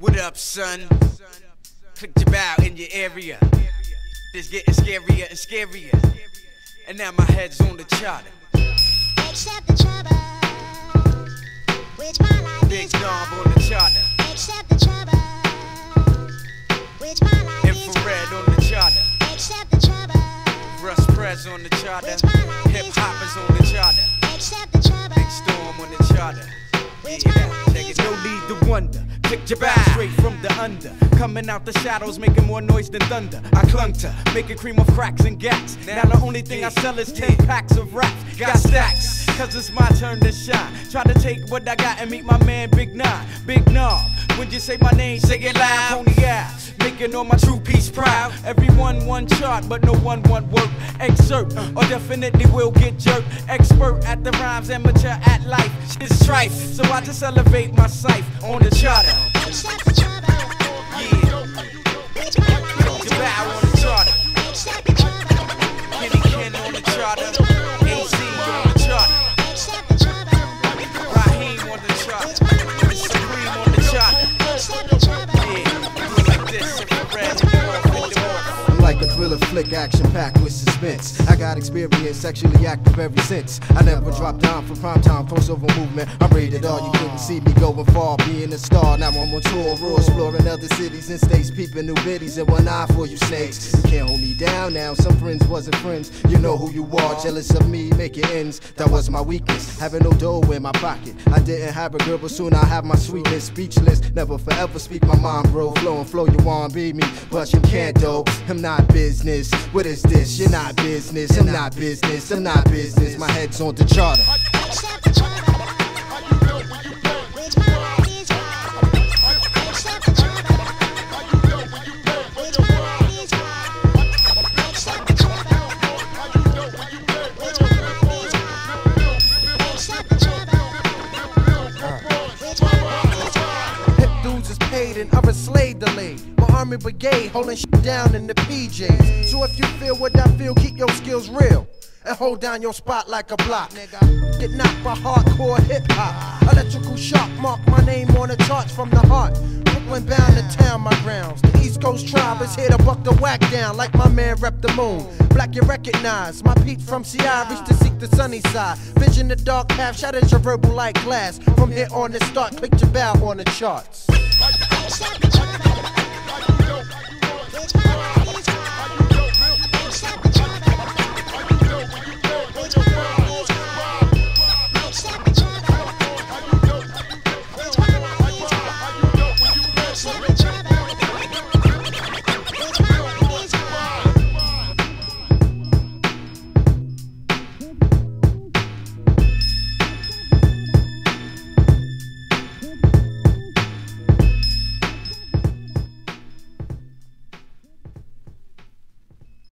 What up, son? Klik Ga Bow in your area. It's getting scarier and scarier. And now my head's on the charter. Accept the trouble, which my life Big is Dom on the charter. Accept the trouble, which my life is Infrared on the charter. Accept the trouble, Russ Prez on the charter. Hip hoppers on the wonder. Your bow straight from the under. Coming out the shadows, making more noise than thunder. I clung to making cream of cracks and gats. Now the only thing I sell is 10 packs of raps. Got stacks, cause it's my turn to shine. Try to take what I got and meet my man Big Nine. Big Knob. When you say my name, say it loud. Out. Making all my true peace proud. Everyone one chart, but no one want work. Excerpt, or definitely will get jerked. Expert at the rhymes, amateur at life. Shit's trife, so I just elevate my sight on the charter. Flick, action packed with suspense. I got experience, sexually active ever since. I never dropped down for prime time, crossover movement. I'm rated all you couldn't see me going far, being a star. Now I'm on tour, exploring other cities and states, peeping new biddies and one eye for you snakes. You can't hold me down now. Some friends wasn't friends. You know who you are, jealous of me, making ends. That was my weakness, having no dough in my pocket. I didn't have a girl, but soon I have my sweetness, speechless. Never forever speak my mind, bro. Flow and flow, you want be me, but you can't though. I'm not business. What is this? You're not business. I'm not business. I'm not business. My head's on the charter. Paid and other slave delayed. My army brigade holding shit down in the PJs. So if you feel what I feel, keep your skills real. And hold down your spot like a block. Nigga. Get knocked by hardcore hip hop. Electrical shock mark my name on the charts from the heart. Brooklyn bound to town, my grounds. The East Coast tribe is here to buck the whack down like my man rep the moon. Black you recognize my Pete from CI reach to seek the sunny side. Vision the dark path, shatters your verbal like glass. From here on to start, Klik Ga Bow on the charts.